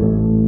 you.